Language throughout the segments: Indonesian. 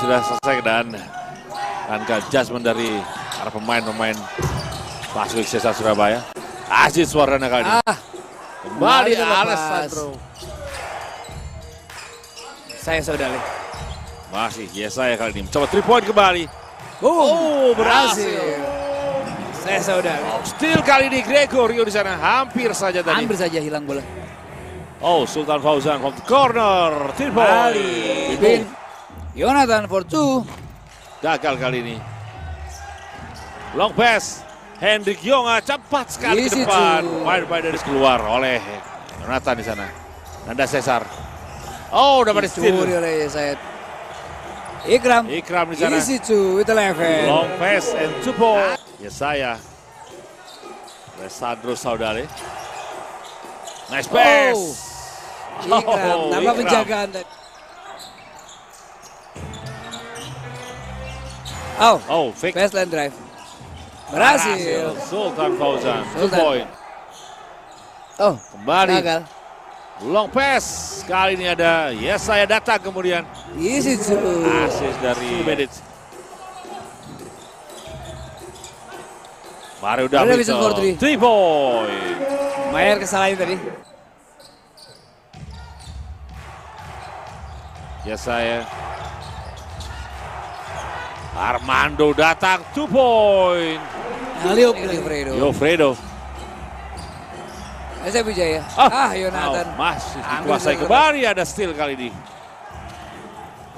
sudah selesai dan ke adjustment dari para pemain-pemain Pasifik Sesa Surabaya. Aziz Wardana kali ini. Ah, Kembali. Alessandro. saya saudari. Masih Yesaya kali ini. Coba 3 point kembali. Boom. Oh, berhasil. berhasil. Saya saudari. Still kali ini Gregorio di sana hampir saja tadi. Hampir saja hilang bola. Oh, Sultan Fauzan from the corner. 3 point. Jonathan for two. Gagal kali ini. Long pass. Hendrik Yonga cepat sekali Easy ke depan. Wide wide dari keluar oleh Jonathan di sana. Nanda Cesar. Oh, dapat steal. oleh Yesayat. Ikram. Ikram di sana. Easy two with 11. Long pass and two point. Yesaya. Alessandro Saudale. Nice pass. Oh. Ikram. Oh, Tanpa Ikram. penjagaan Oh, Oh, fake. baseline drive. Berhasil. Sultan Fauzan. Two Sultan. point. Oh, Kembali. gagal. Long pass. Kali ini ada Yesaya datang kemudian. Easy two. Asis dari Medic. Mario Davidson three. Point. Mayer kesalahan tadi. Yesaya. Armando datang. Two point. Aliup Fredo. Yo Fredo. Saya Wijaya. Ah, Yonatan. Oh, masih dikuasai kembali ada steal kali ini.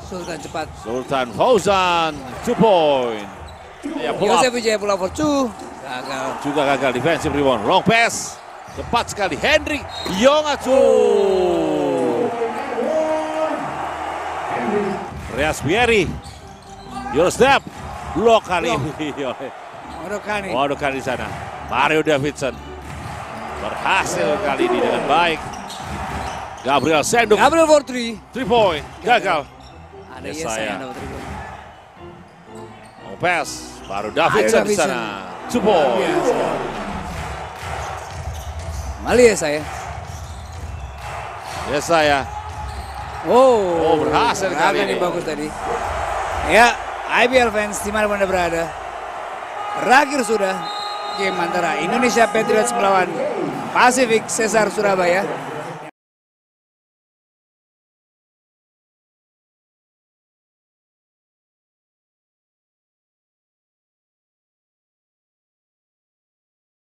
Sultan cepat. Sultan Fauzan. Two point. Ya. Yosef Wijaya pulang for two. Gagal. juga gagal defensive rebound. Long pass. Cepat sekali. Hendrik Yongatsu. Reas Pieri. Your step. Blok kali ini oleh kali di sana. Mario Davidson. Berhasil kali ini dengan baik. Gabriel Senduk. Gabriel for three. Three point. Gagal. Ada saya. pass. Baru Davidson di sana. Two point. Mali ya saya. Yes saya. Oh, Oh, berhasil kali ini. bagus tadi. Ya, IBL fans di mana anda berada. Berakhir sudah game antara Indonesia Patriots melawan Pacific Cesar Surabaya.